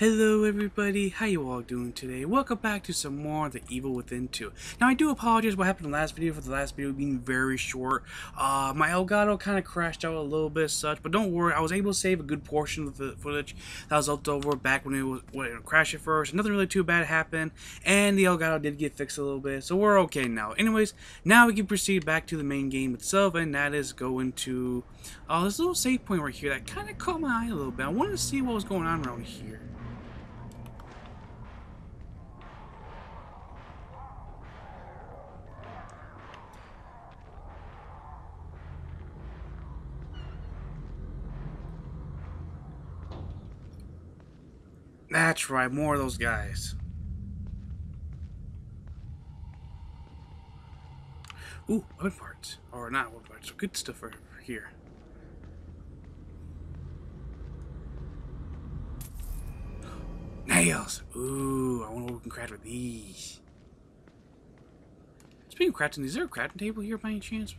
Hello everybody, how you all doing today? Welcome back to some more of The Evil Within 2. Now I do apologize what happened in the last video for the last video being very short. Uh, my Elgato kind of crashed out a little bit such, but don't worry, I was able to save a good portion of the footage that was left over back when it was when it crashed at first. Nothing really too bad happened, and the Elgato did get fixed a little bit, so we're okay now. Anyways, now we can proceed back to the main game itself, and that is going to uh, this little save point right here that kind of caught my eye a little bit. I wanted to see what was going on around here. That's right, more of those guys. Ooh, weapon parts. Or not weapon parts, good stuff for here. Nails! Ooh, I wonder what we can craft with these. Speaking of crafting, is there a crafting table here by any chance?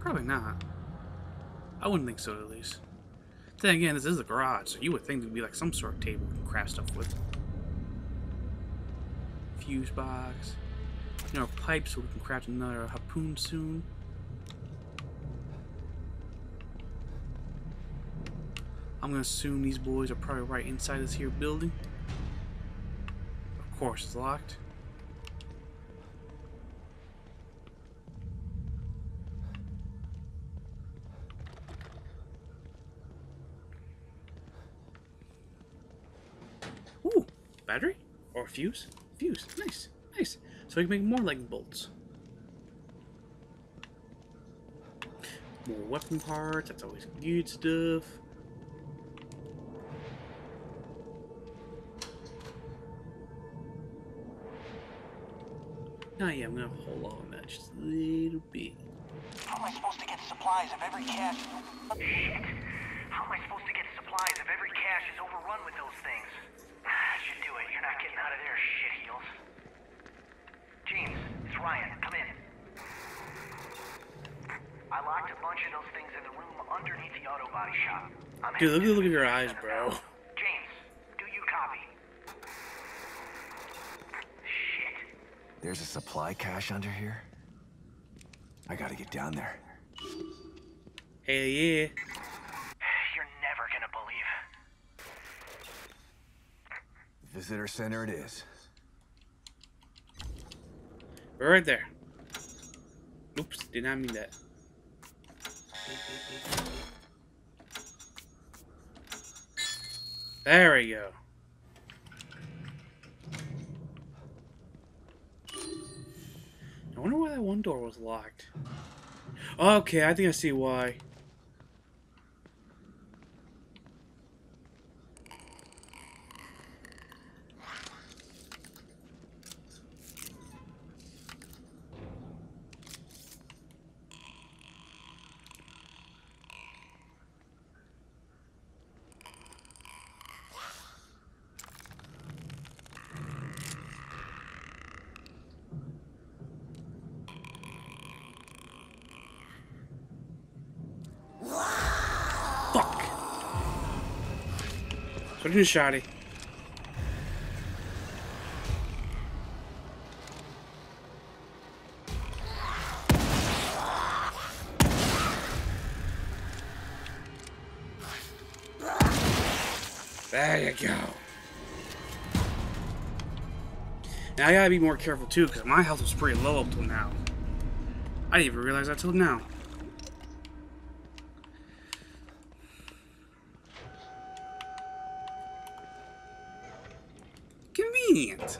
Probably not. I wouldn't think so, at least. Then again, this is a garage, so you would think there'd be like some sort of table we can craft stuff with. Fuse box. You know, pipe so we can craft another harpoon soon. I'm gonna assume these boys are probably right inside this here building. Of course, it's locked. Battery? Or fuse? Fuse. Nice, nice. So we can make more lightning bolts. More weapon parts, that's always good stuff. Oh yeah, I'm gonna hold on that just a little bit. How am I supposed to get supplies if every cache... Shit! How am I supposed to get supplies if every cache is overrun with those things? Should do it. You're not getting out of there, shit heels. James, it's Ryan. Come in. I locked a bunch of those things in the room underneath the auto body shop. I'm Dude, look look at your eyes, bro. James, do you copy? Shit. There's a supply cache under here. I gotta get down there. Hell yeah. Visitor center it is. We're right there. Oops, did not mean that. There we go. I wonder why that one door was locked. Okay, I think I see why. Switching to shoddy. There you go. Now I gotta be more careful too, because my health was pretty low up till now. I didn't even realize that till now. Convenient.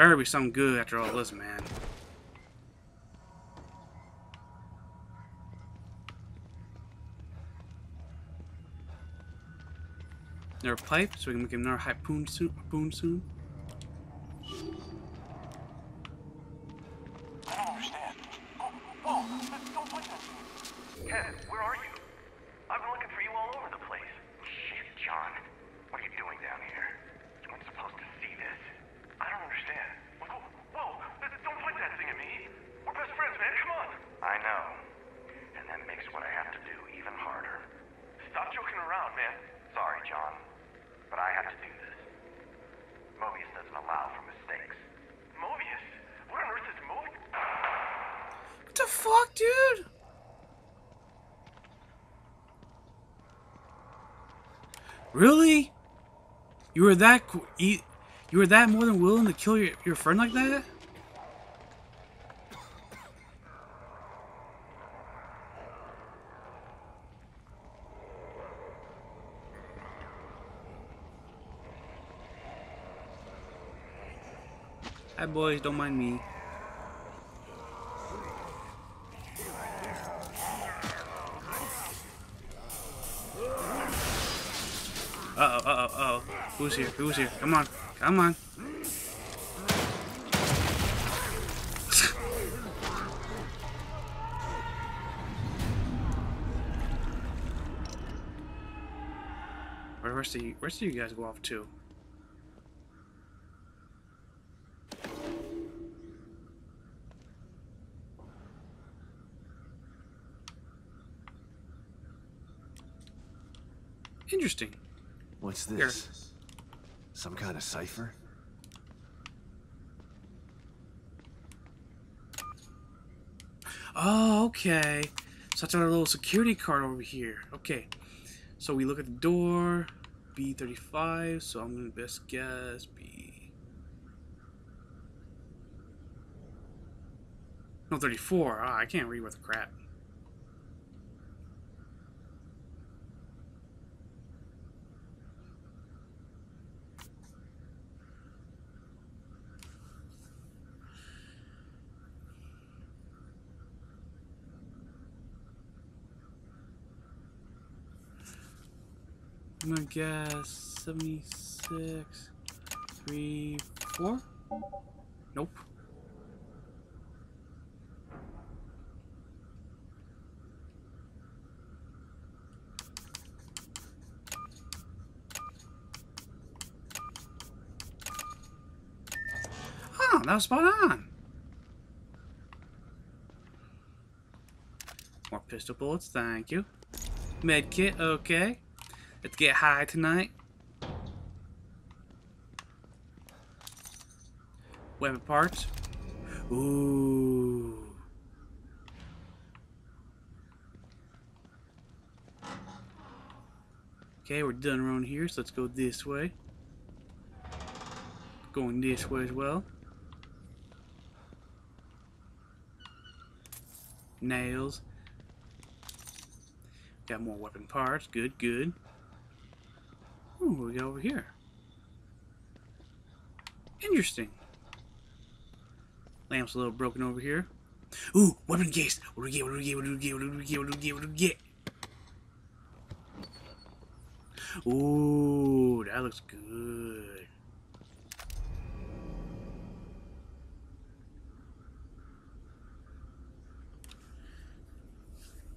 Better be something good after all this, man. Another pipe, so we can make another harpoon soon. Harpoon soon. allow for mistakes. Mobius? What on earth is Mobius? What the fuck, dude? Really? You were that you were that more than willing to kill your, your friend like that? Boys, don't mind me. Uh oh, uh oh, uh oh. Who's here? Who's here? Come on, come on. Where's the where's the you guys go off to? Interesting. What's Here. this? Some kind of cipher? Oh, okay. So that's our little security card over here. Okay. So we look at the door. B35. So I'm gonna best guess B. No, 34. Ah, I can't read what the crap. I'm guess 76, 3, 4? Nope. Oh, that was spot on. More pistol bullets, thank you. Med kit, okay. Let's get high tonight. Weapon parts. Ooh. Okay, we're done around here, so let's go this way. Going this way as well. Nails. Got more weapon parts. Good, good. Ooh, we got over here? Interesting. Lamp's a little broken over here. Ooh, weapon case. What do we get? What do we get? What do we get? What do we get? What do we get? What do we get? Ooh, that looks good.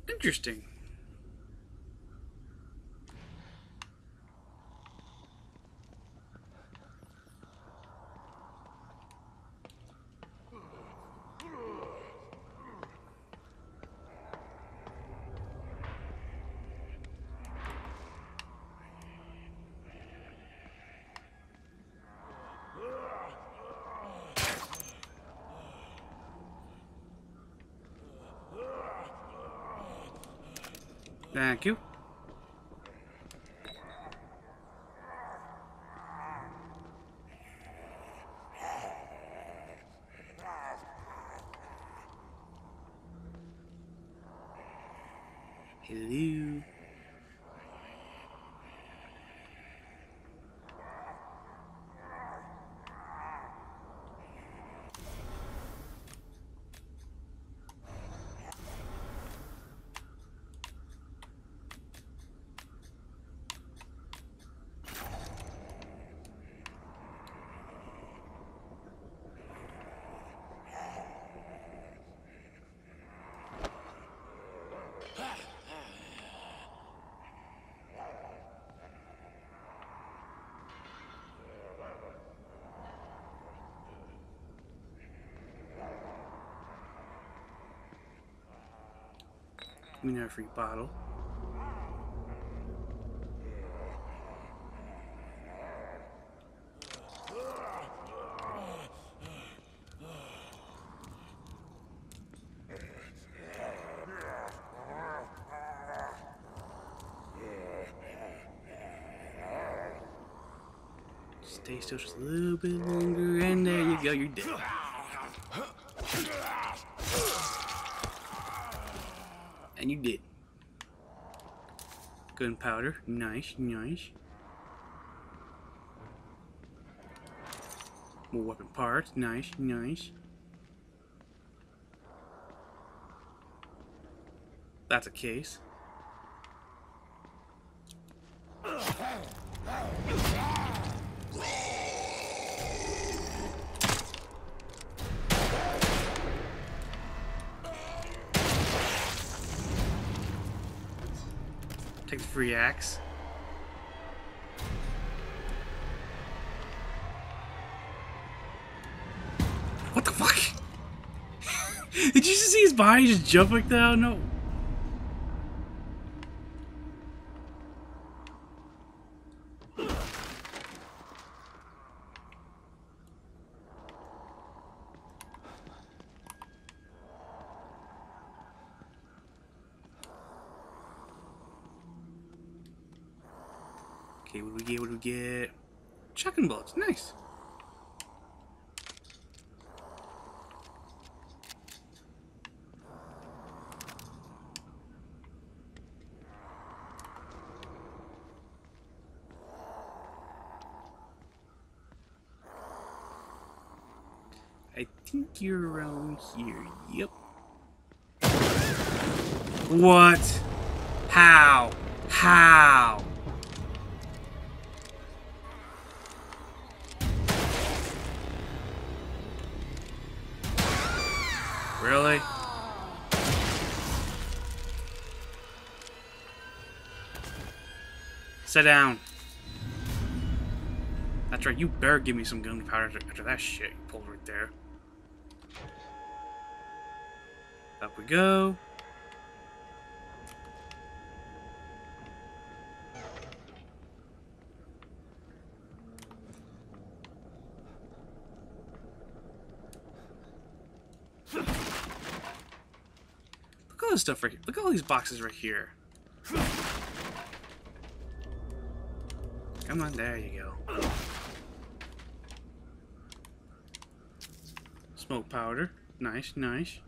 Interesting. Thank you. in every bottle. Stay still just a little bit longer, and there you go, you're dead. And you did. Gunpowder, nice, nice. More weapon parts, nice, nice. That's a case. Free axe. What the fuck? Did you just see his body just jump like that? No. Okay, what do we get? What do we get? Bullets. Nice. I think you're around here. Yep. What? How? How? Really? Sit down. That's right, you better give me some gunpowder after, that shit you pulled right there. Up we go. This stuff right here. Look at all these boxes right here. Come on, there you go. Smoke powder. Nice, nice.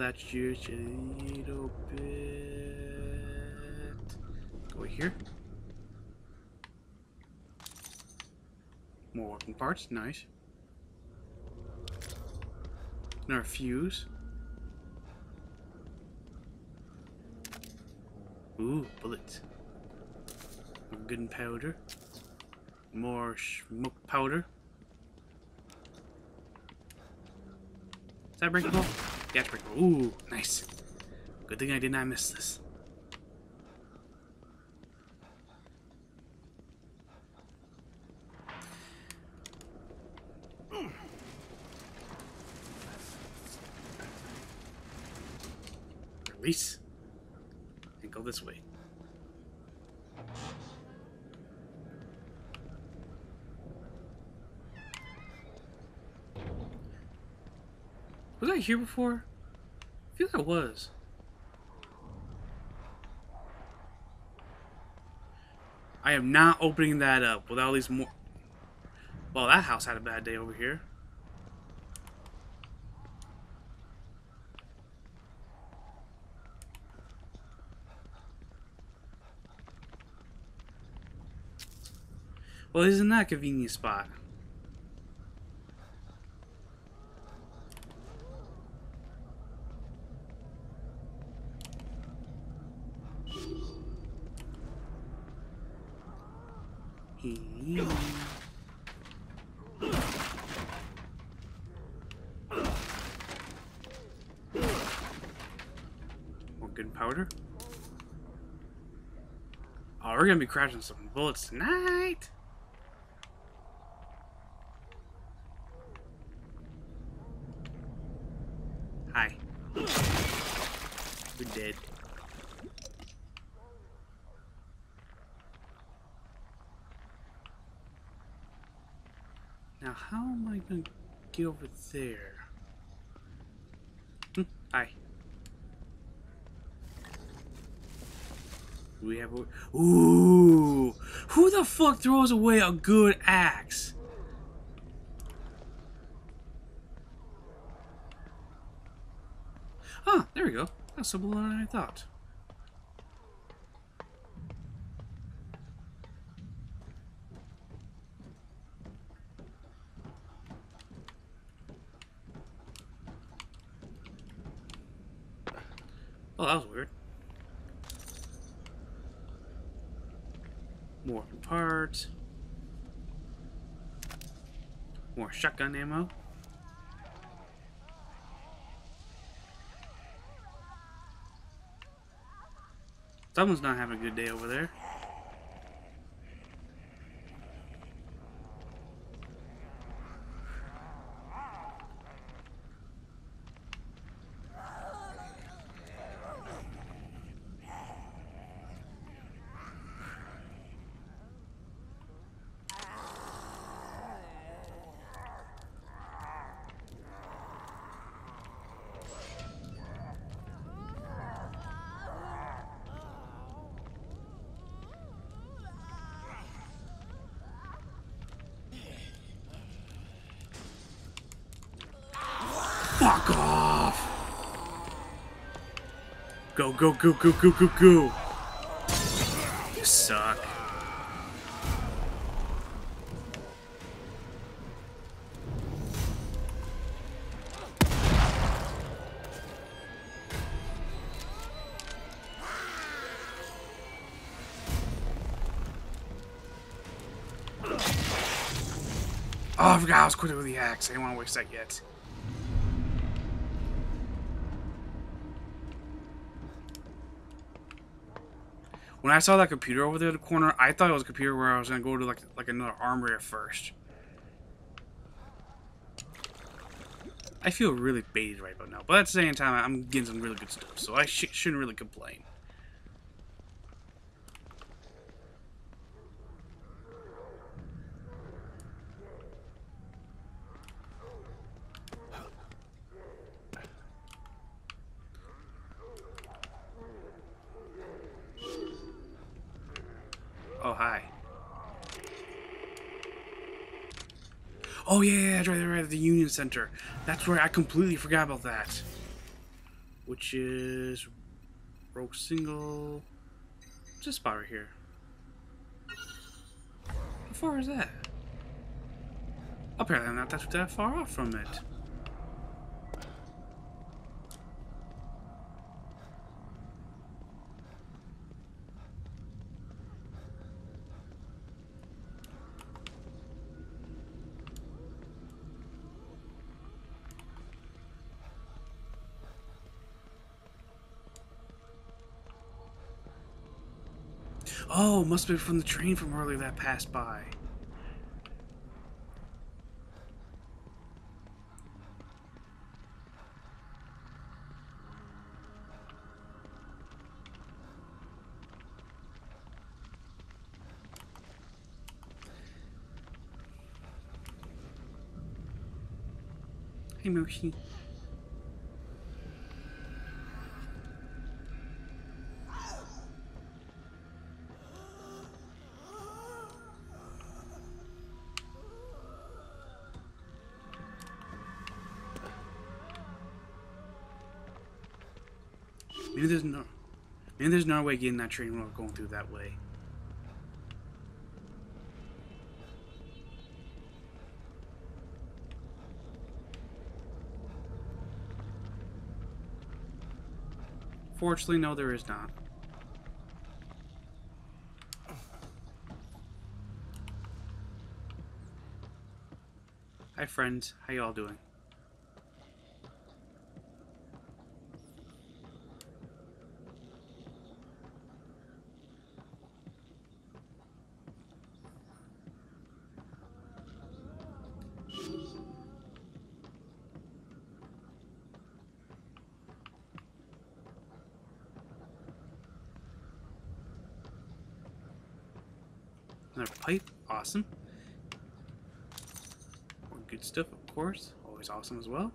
That just a little bit. Go here. More weapon parts, nice. Another fuse. Ooh, bullets. Gunpowder. More smoke powder. Is that breakable? Breakable. Ooh, nice. Good thing I did not miss this. Release. And go this way. I here before? I feel like I was. I am not opening that up without at least more. Well, that house had a bad day over here. Well, isn't that a convenient spot? More gunpowder. Oh, we're gonna be crashing some bullets tonight. Hi. We're dead. Now, how am I going to get over there? Hmm, hi. We have. Ooh! Who the fuck throws away a good axe? Ah, there we go. That's simpler than I thought. Oh, that was weird. More parts. More shotgun ammo. Someone's not having a good day over there. Go, go, go, go, go, go, go! You suck. Oh, I forgot I was quick with the axe. I didn't want to waste that yet. When I saw that computer over there in the corner, I thought it was a computer where I was gonna go to like like another armory at first. I feel really baited right about now, but at the same time, I'm getting some really good stuff, so I sh shouldn't really complain. Oh, hi. Oh, yeah, that's right, that's Center. That's right, I completely forgot about that. Which is... Rogue Single... What's this spot right here? How far is that? Apparently I'm not that, that far off from it. Oh, must be from the train from earlier that passed by. Hey, Moshi. Maybe there's no, maybe there's no way getting that train going through that way. Fortunately, no, there is not. Hi, friends. How y'all doing? Another pipe. Awesome. Good stuff, of course. Always awesome as well.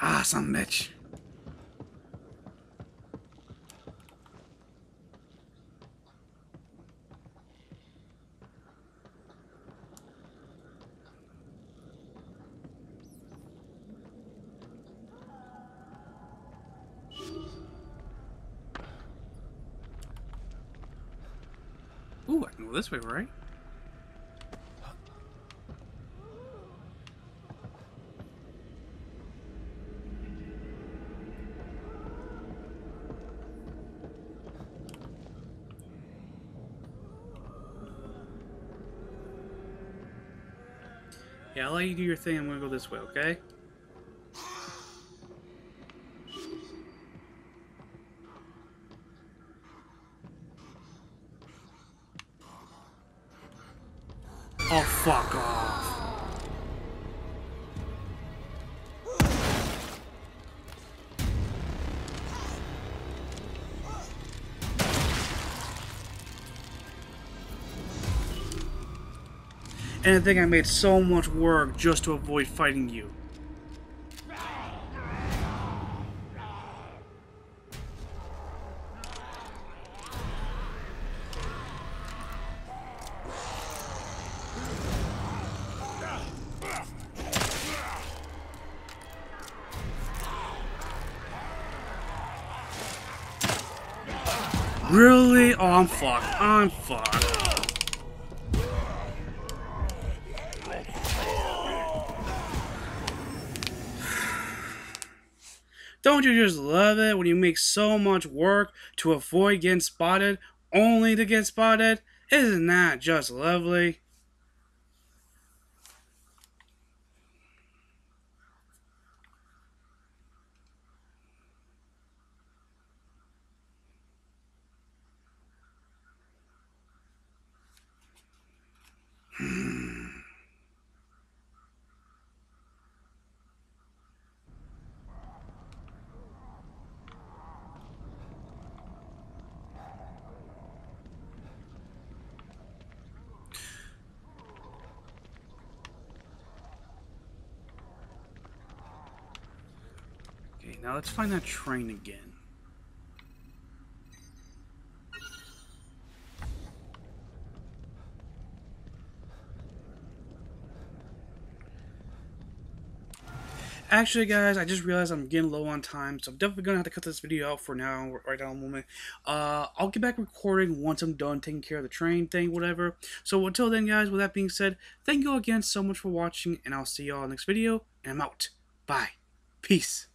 Awesome, bitch. This way, right? Yeah, I'll let you do your thing. I'm gonna go this way, okay? Oh, fuck off. And I think I made so much work just to avoid fighting you. Really? Oh, I'm fucked. I'm fucked. Don't you just love it when you make so much work to avoid getting spotted only to get spotted? Isn't that just lovely? Now let's find that train again. Actually, guys, I just realized I'm getting low on time, so I'm definitely gonna have to cut this video out for now, right now, moment. Uh, I'll get back recording once I'm done taking care of the train thing, whatever. So until then, guys, with that being said, thank you again so much for watching, and I'll see y'all next video, and I'm out. Bye. Peace.